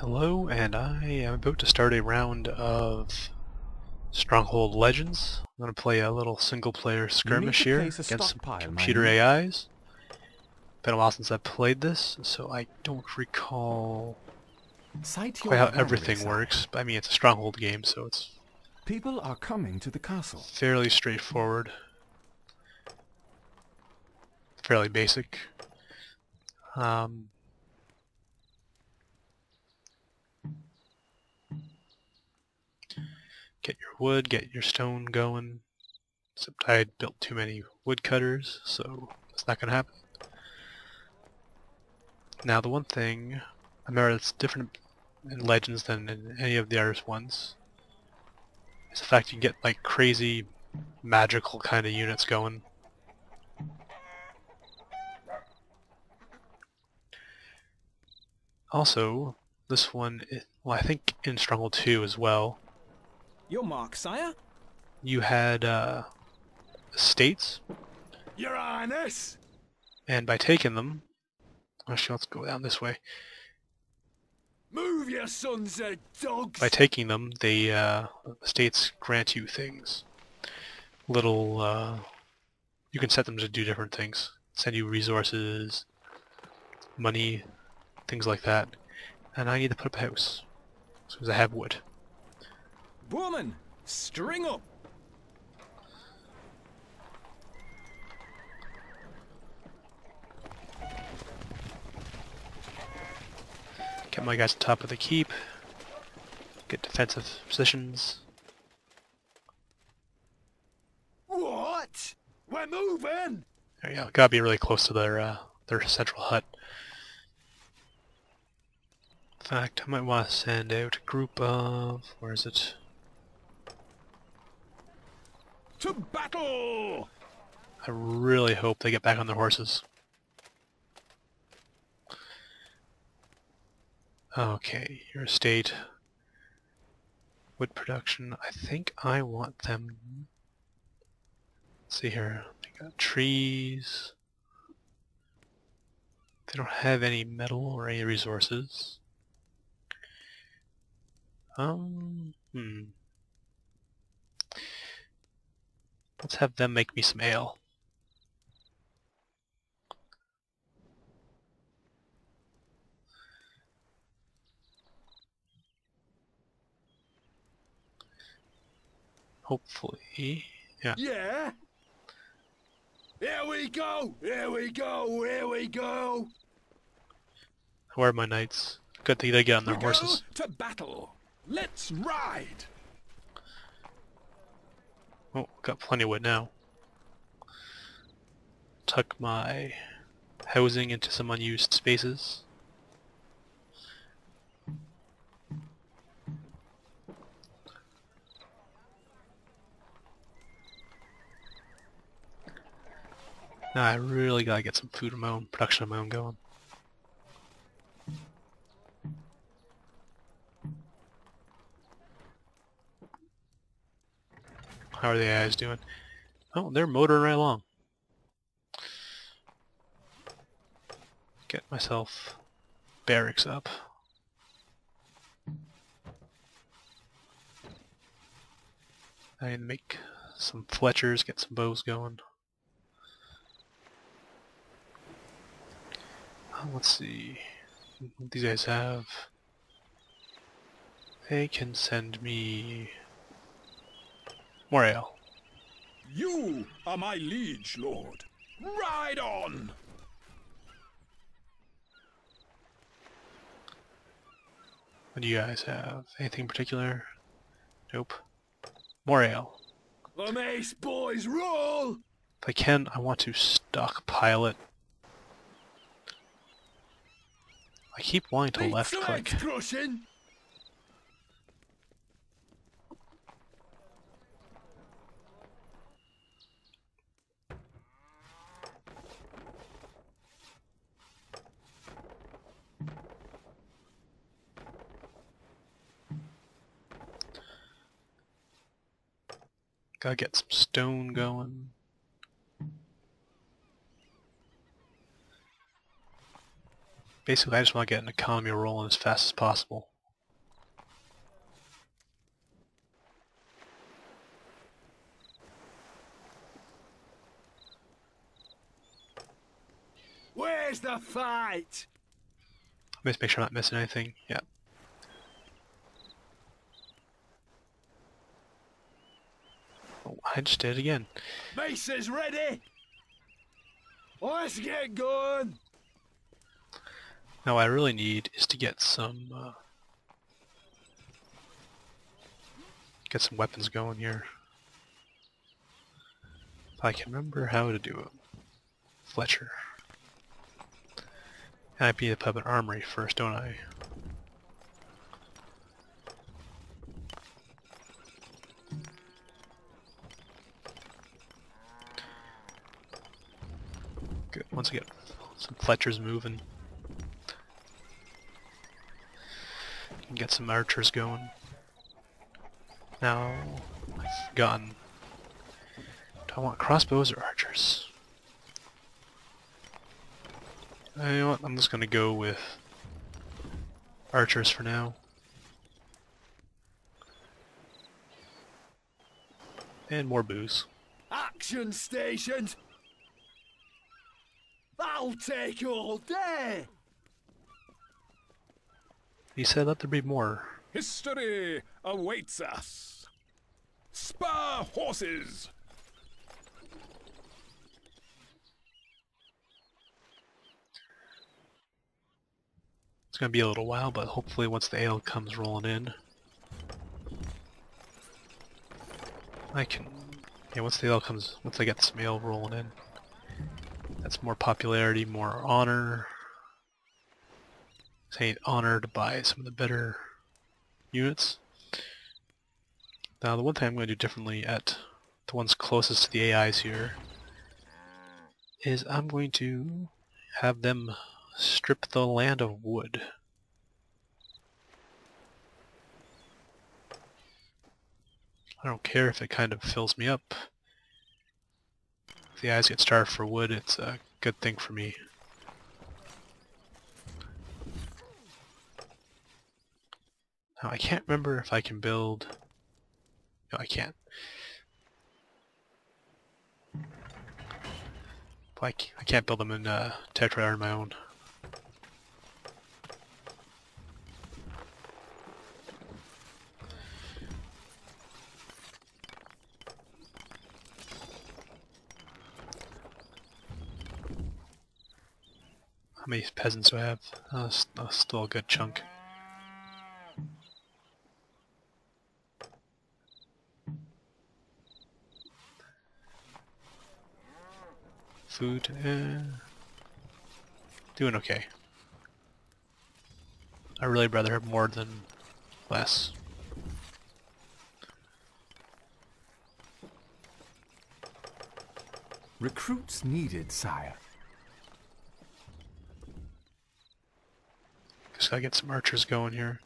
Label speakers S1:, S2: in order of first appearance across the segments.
S1: Hello, and I am about to start a round of Stronghold Legends. I'm going to play a little single-player skirmish here against some computer
S2: lord.
S1: AIs. Been a while since I've played this, so I don't recall
S2: your
S1: quite how everything works. But, I mean, it's a Stronghold game, so it's
S2: People are coming to the castle.
S1: fairly straightforward. Fairly basic. Um, get your wood, get your stone going. Except I had built too many woodcutters, so it's not going to happen. Now the one thing, I remember that's different in Legends than in any of the other ones, is the fact you can get like crazy magical kind of units going. Also, this one, well I think in Stronghold 2 as well,
S3: Your mark, sire?
S1: you had uh, estates,
S3: Your Highness!
S1: and by taking them, actually let's go down this way.
S3: Move your sons of dogs!
S1: By taking them, the uh, estates grant you things. Little, uh, you can set them to do different things. Send you resources, money, things like that. And I need to put up a house. Because I have wood.
S3: Woman, string up!
S1: Get my guys on top of the keep. Get defensive positions.
S3: What? We're moving!
S1: There you go. Gotta be really close to their uh, their central hut. In fact, I might want to send out a group of where is it?
S3: To battle!
S1: I really hope they get back on their horses. Okay, your estate. Wood production. I think I want them. Let's see here. They got trees. They don't have any metal or any resources. Um, hmm. Let's have them make me some ale. Hopefully, yeah.
S3: Yeah? Here we go! Here we go! Here we go!
S1: Where are my knights? Good thing they get on their
S3: we
S1: horses.
S3: to battle! Let's ride!
S1: Oh, got plenty of wood now. Tuck my housing into some unused spaces. Now I really gotta get some food of my own, production of my own going. How are the AIs doing? Oh, they're motoring right along. Get myself barracks up. I to make some Fletchers, get some bows going. Uh, Let's see what these guys have. They can send me more ale.
S3: You are my liege, lord. Ride on!
S1: What do you guys have? Anything in particular? Nope. More ale.
S3: The mace boys roll!
S1: If I can, I want to stockpile it. I keep wanting to left click.
S3: crushing!
S1: Gotta get some stone going. Basically, I just want to get an economy rolling as fast as possible.
S3: Where's the fight?
S1: Let's make sure I'm not missing anything. Yeah. Oh, I just did it again.
S3: Maces ready? Let's get going.
S1: Now what I really need is to get some uh, get some weapons going here. If I can remember how to do it. Fletcher. I need to put up an armory first, don't I? Good. Once I get some Fletchers moving, get some archers going. Now, I've forgotten. Do I want crossbows or archers? You know what? I'm just gonna go with archers for now. And more booze.
S3: Action stations. That'll take all day.
S1: He said let there be more.
S4: History awaits us. Spur horses!
S1: It's gonna be a little while, but hopefully once the ale comes rolling in, I can. Yeah, once the ale comes, once I get some ale rolling in, that's more popularity, more honor. Say honored by some of the better units. Now, the one thing I'm going to do differently at the ones closest to the AIs here is I'm going to have them strip the land of wood. I don't care if it kind of fills me up. The eyes get starved for wood, it's a good thing for me. Now I can't remember if I can build... No, I can't. I can't build them in uh, Tetra on my own. Many peasants I have? that's still a good chunk. Food, eh, doing okay. I really rather have more than less.
S2: Recruits needed, sire.
S1: Gotta get some archers going here.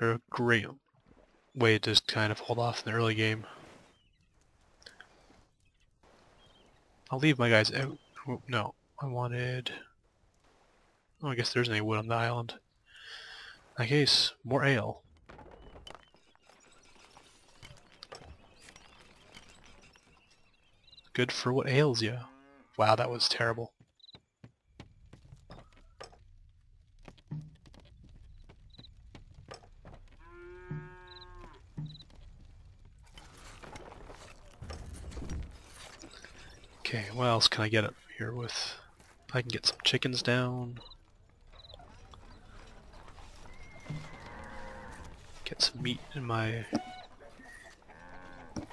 S1: They're a great way to just kind of hold off in the early game. I'll leave my guys out. Oh, no, I wanted... Oh, I guess there's any wood on the island. In that case, more ale. Good for what ails you. Wow, that was terrible. Okay, what else can I get up here with? I can get some chickens down. Get some meat in my...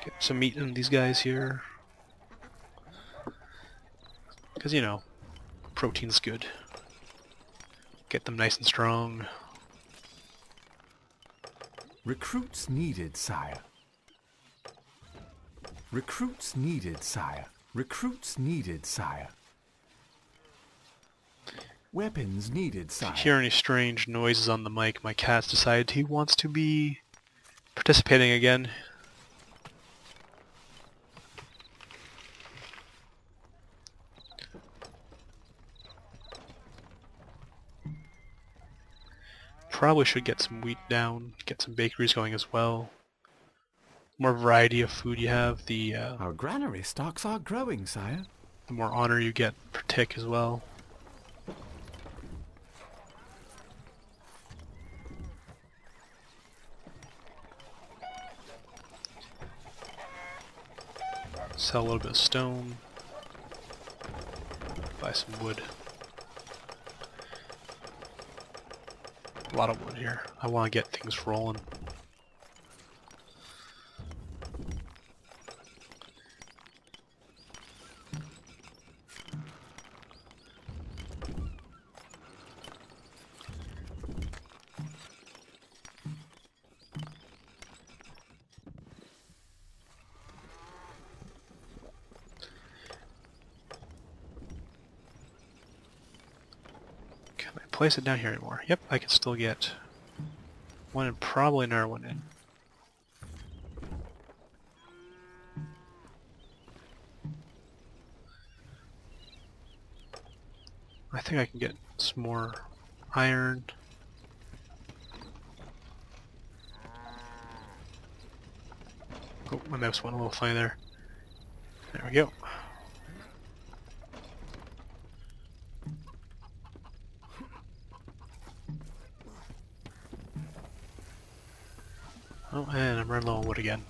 S1: Get some meat in these guys here. Because, you know, protein's good. Get them nice and strong.
S2: Recruits needed, sire. Recruits needed, sire. Recruits needed, sire. Weapons needed, sire.
S1: If you hear any strange noises on the mic, my cat's decided he wants to be participating again. probably should get some wheat down, get some bakeries going as well. More variety of food you have, the uh,
S2: Our granary stocks are growing, sire.
S1: the more honor you get per tick as well. Sell a little bit of stone. Buy some wood. A lot of wood here. I want to get things rolling. Can I place it down here anymore? Yep, I can still get one and probably another one in. I think I can get some more iron. Oh, my mouse went a little funny there. There we go. Oh, and I'm running low on wood again.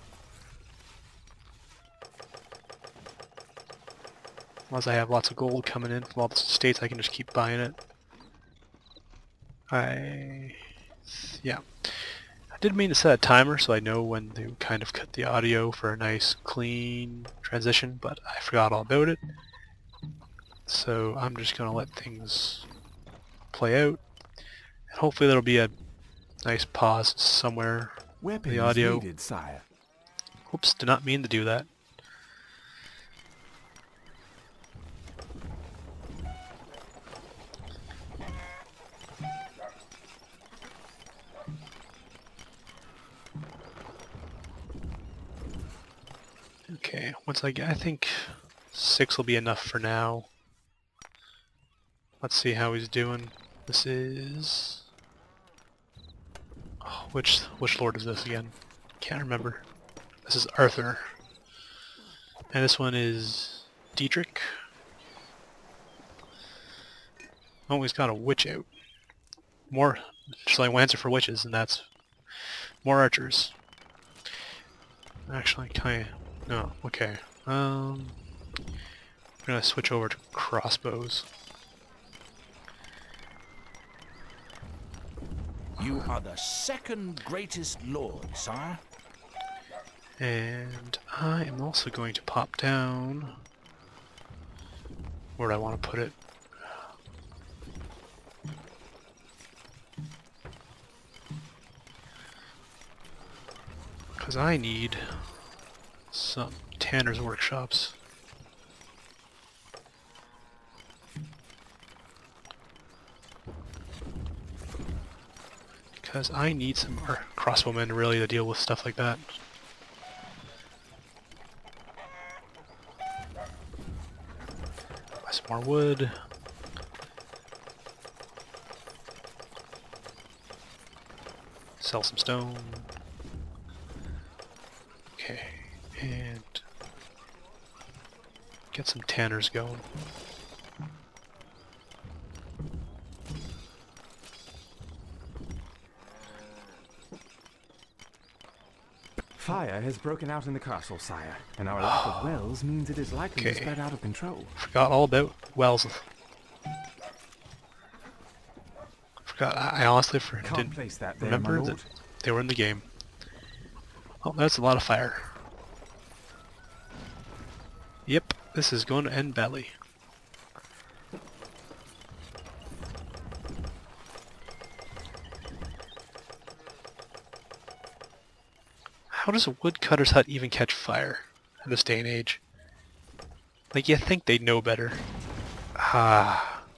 S1: Once I have lots of gold coming in from all the states, I can just keep buying it. I... yeah. I did mean to set a timer so I know when to kind of cut the audio for a nice clean transition, but I forgot all about it. So I'm just going to let things play out. And hopefully there'll be a nice pause somewhere
S2: Weapons
S1: audio.
S2: needed, sire.
S1: Oops, did not mean to do that. Okay, once I get, I think six will be enough for now. Let's see how he's doing. This is... Which, which lord is this again? Can't remember. This is Arthur. And this one is Dietrich. Oh, he's got a witch out. More, shall I answer for witches, and that's more archers. Actually, can I, no, okay. Um, I'm gonna switch over to crossbows.
S5: You are the second greatest lord, sire.
S1: And I am also going to pop down... Where do I want to put it? Because I need some tanner's workshops. Because I need some more crossbowmen really to deal with stuff like that. Buy some more wood. Sell some stone. Okay, and get some tanners going.
S2: Fire has broken out in the castle, sire, and our lack of wells means it is likely to
S1: Okay.
S2: spread out of control.
S1: Forgot all about wells. Forgot. I honestly for, didn't
S2: place that there,
S1: remember that they were in the game. Oh, that's a lot of fire. Yep, this is going to end badly. How does a woodcutter's hut even catch fire in this day and age? Like, you think they'd know better. Ah.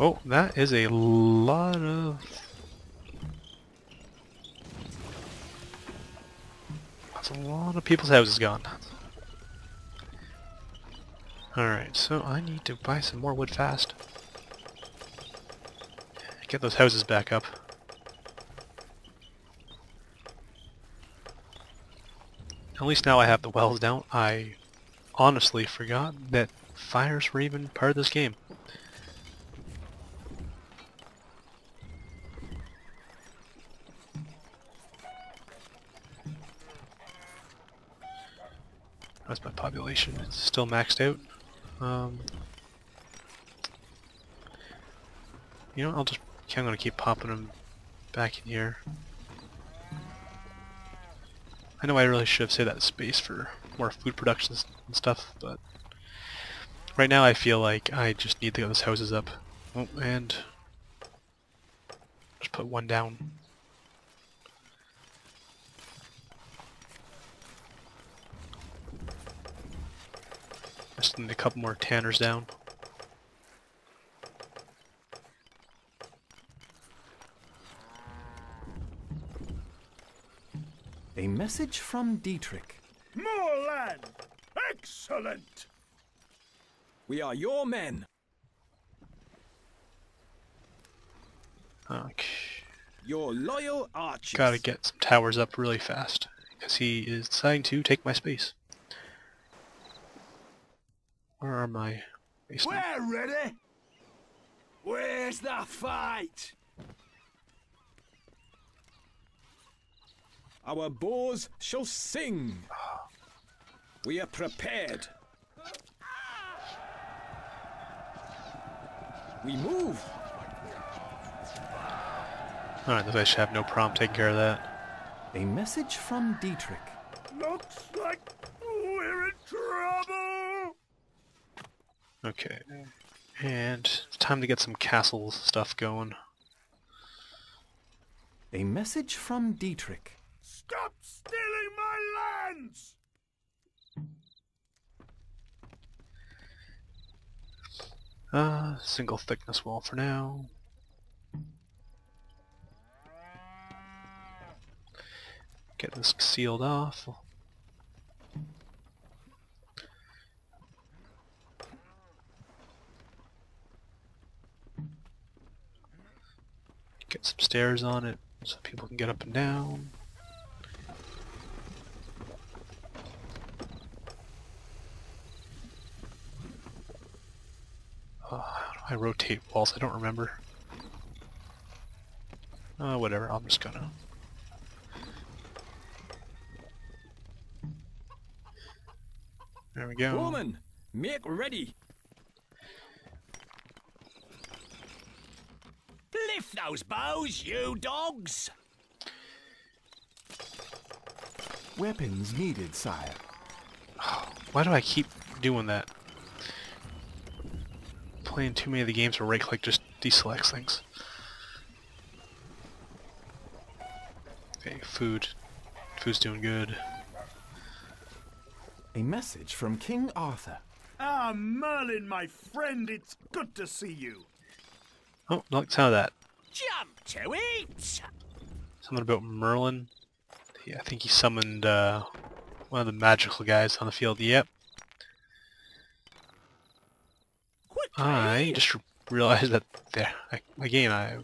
S1: Oh, that is a lot of a lot of people's houses gone. Alright, so I need to buy some more wood fast. Get those houses back up. At least now I have the wells down. I honestly forgot that fires were even part of this game. My population. It's still maxed out. Um, you know, I'll just. I'm gonna keep popping them back in here. I know I really should have saved that space for more food production and stuff, but right now I feel like I just need to get those houses up. Oh, and just put one down. Just need a couple more tanners down.
S2: A message from Dietrich.
S3: More land! Excellent!
S4: We are your men.
S1: Okay.
S4: Your loyal archers.
S1: Gotta get some towers up really fast. Because he is deciding to take my space. Where are my macemen?
S3: We're ready! Where's the fight?
S4: Our boars shall sing. We are prepared. We move.
S1: Alright, those guys should have no problem taking care of that.
S2: A message from Dietrich.
S3: Looks like we're in trouble!
S1: Okay. And time to get some castle stuff going.
S2: A message from Dietrich.
S3: Stop stealing my lands!
S1: Uh, single thickness wall for now. Get this sealed off. Get some stairs on it so people can get up and down. Uh, how do I rotate walls? I don't remember. Uh, whatever, I'm just gonna... There we go.
S4: Woman, make ready.
S5: Lift those bows, you dogs!
S2: Weapons needed, sire.
S1: Why do I keep doing that? Playing too many of the games where right click just deselects things. Okay, food. Food's doing good.
S2: A message from King Arthur.
S3: Ah, Merlin, my friend, it's good to see you.
S1: Oh, like the sound that.
S5: Jump to it!
S1: Something about Merlin. Yeah, I think he summoned uh, one of the magical guys on the field. Yep.
S5: Quickly!
S1: I just realized that there I, again. I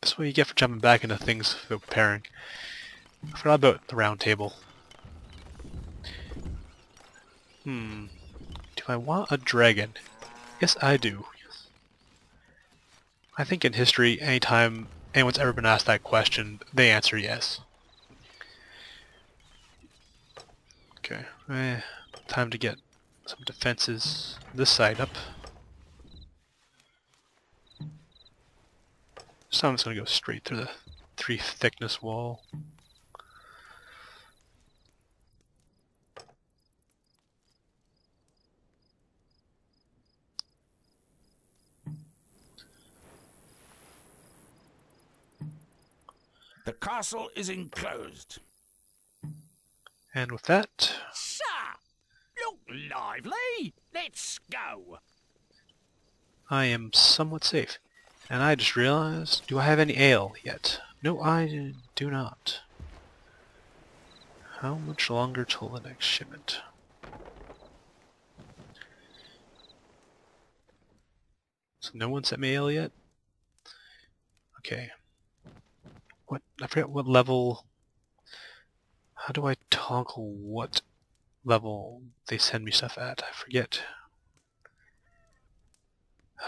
S1: that's what you get for jumping back into things without preparing. I forgot about the round table. Hmm. Do I want a dragon? Yes, I do. I think in history, anytime anyone's ever been asked that question, they answer yes. Okay. Eh, time to get some defenses this side up. So I'm just gonna go straight through the three thickness wall.
S5: The castle is enclosed.
S1: And with that,
S5: Sir! Look lively! Let's go!
S1: I am somewhat safe. And I just realized, do I have any ale yet? No, I do not. How much longer till the next shipment? So no one sent me ale yet? Okay. I forget what level, how do I toggle what level they send me stuff at? I forget.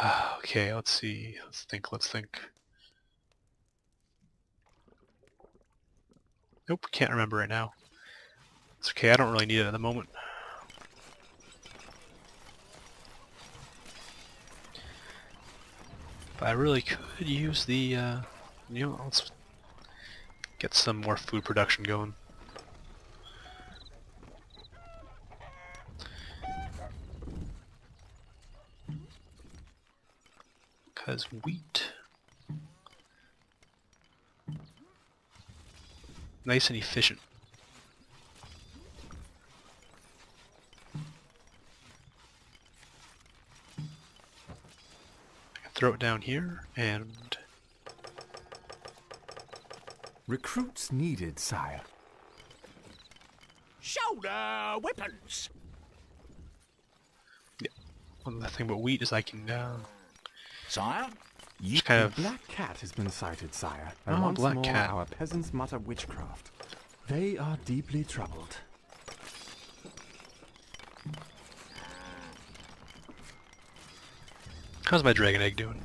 S1: okay, let's see, let's think, let's think. Nope, can't remember right now. It's okay, I don't really need it at the moment. But I really could use the, uh, you know, let's get some more food production going. Because wheat nice and efficient. throw it down here and
S2: Recruits needed, sire.
S5: Shoulder weapons.
S1: one thing about wheat is I can uh,
S5: Sire,
S1: just kind of
S2: black cat has been sighted, sire. And
S1: Oh,
S2: once
S1: black
S2: more
S1: cat.
S2: our peasants mutter witchcraft. They are deeply troubled.
S1: how's my dragon egg doing?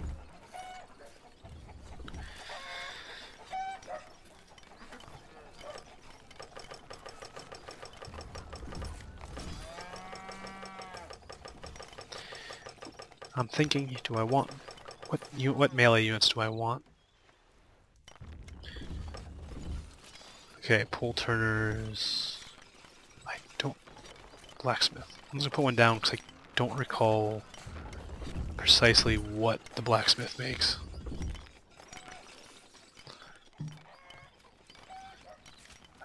S1: Thinking, do I want what you what melee units do I want? Okay, pole turners. I don't blacksmith. I'm just gonna put one down because I don't recall precisely what the blacksmith makes.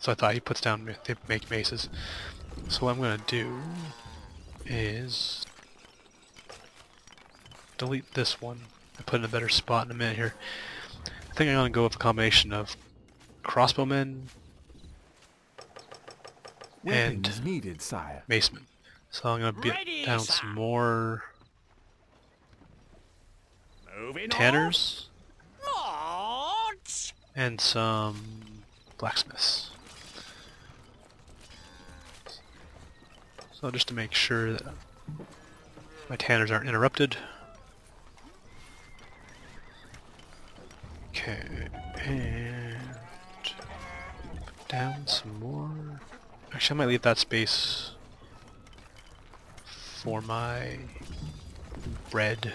S1: So I thought he puts down they make maces. So what I'm gonna do is delete this one and put it in a better spot in a minute here. I think I'm gonna go with a combination of crossbowmen and
S2: Weapons needed, sire.
S1: macemen. So I'm gonna beat
S5: Ready,
S1: down
S5: sir.
S1: some more
S5: moving
S1: tanners and some blacksmiths. So just to make sure that my tanners aren't interrupted. Okay, and put down some more. Actually, I might leave that space for my bread.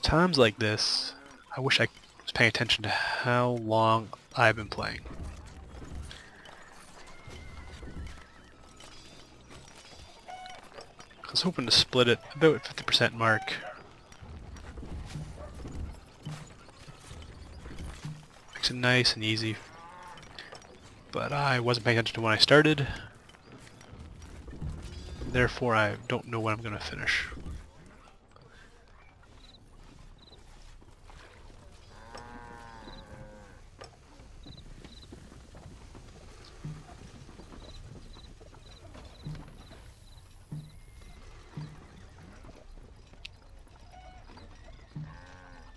S1: Times like this, I wish I was paying attention to how long I've been playing. Was hoping to split it about 50% mark. Makes it nice and easy. But I wasn't paying attention to when I started. Therefore, I don't know when I'm going to finish.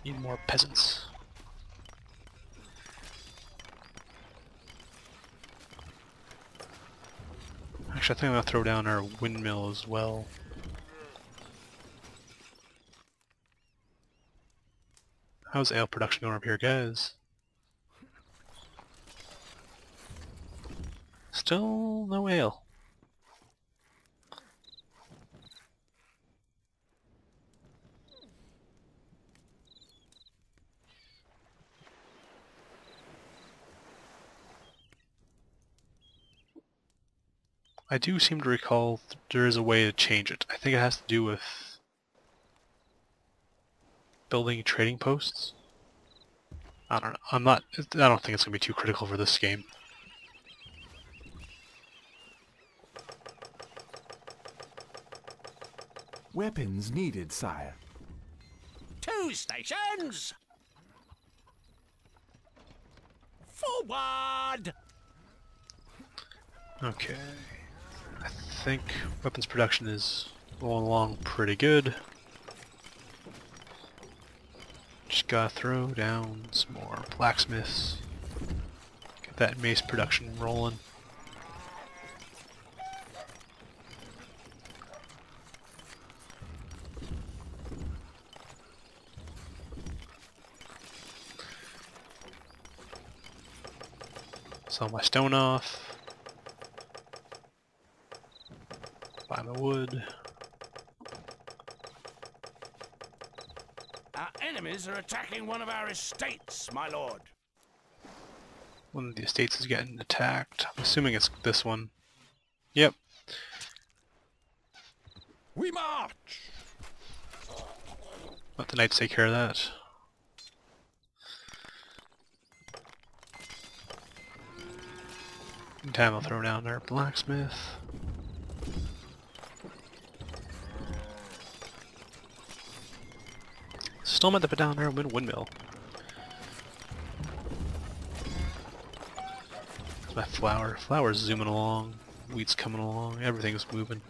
S1: Need more peasants. Actually, I think I'm gonna throw down our windmill as well. How's ale production going up here, guys? Still no ale. I do seem to recall there is a way to change it. I think it has to do with building trading posts. I don't know. I'm not. I don't think it's gonna be too critical for this game.
S2: Weapons needed, sire.
S5: Two stations! Forward!
S1: Okay. I think weapons production is going along pretty good. Just gotta throw down some more blacksmiths. Get that mace production rolling. Sell my stone off. My wood.
S5: Our enemies are attacking one of our estates, my lord.
S1: One of the estates is getting attacked. I'm assuming it's this one. Yep.
S4: We march!
S1: Let the knights take care of that. Time I'll throw down our blacksmith. Still meant to put down wind windmill. My flour. Flour's zooming along. Wheat's coming along. Everything's moving.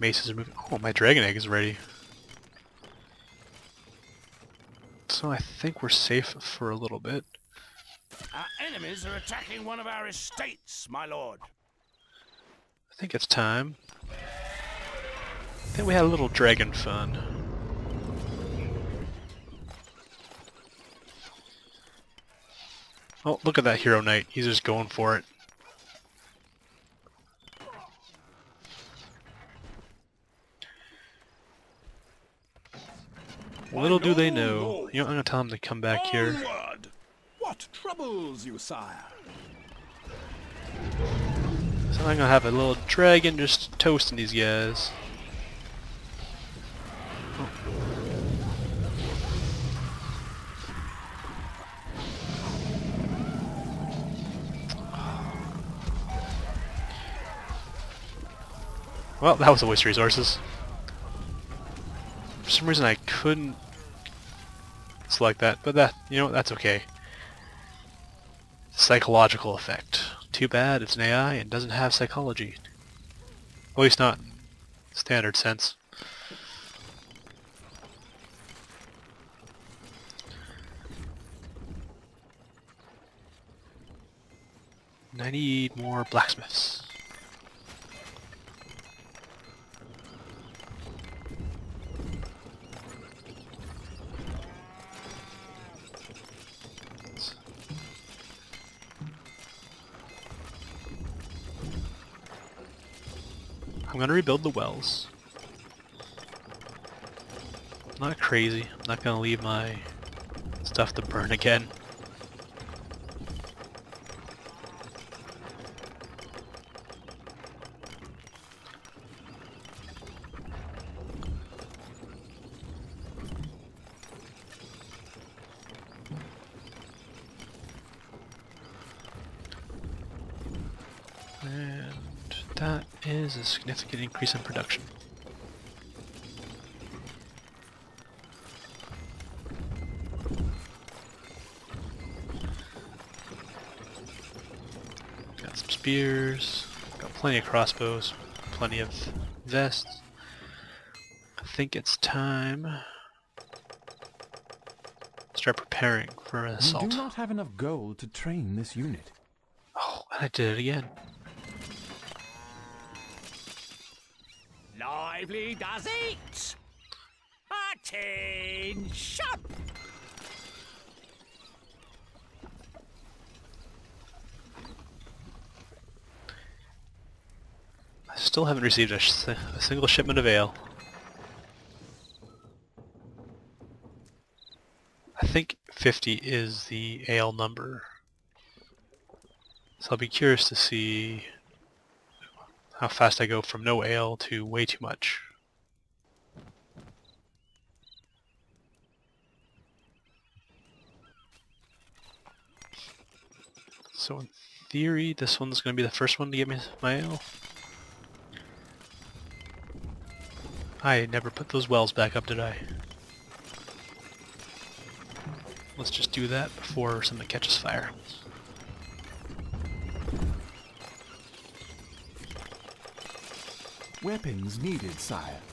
S1: Maces are moving. Oh, my dragon egg is ready. So I think we're safe for a little bit.
S5: Our enemies are attacking one of our estates, my lord.
S1: I think it's time. I think we had a little dragon fun. Oh, look at that hero knight. He's just going for it. Little do they know. You know, I'm gonna tell them to come back here.
S4: Oh, what troubles you, sire?
S1: So I'm gonna have a little dragon just toasting these guys. Well, that was a waste of resources. For some reason I couldn't select that, but that, you know, that's okay. Psychological effect. Too bad it's an AI and doesn't have psychology. At least not standard sense. And I need more blacksmiths. I'm gonna rebuild the wells. Not crazy. I'm not gonna leave my stuff to burn again. And that is a significant increase in production. Got some spears, got plenty of crossbows, plenty of vests. I think it's time to start preparing for an assault.
S2: We do not have enough gold to train this unit.
S1: Oh, and I did it again.
S5: Lively does it! Attention!
S1: I still haven't received a, a single shipment of ale. I think 50 is the ale number. So I'll be curious to see how fast I go from no ale to way too much. So in theory, this one's going to be the first one to get me my ale. I never put those wells back up, did I? Let's just do that before something catches fire.
S2: Weapons needed, sire.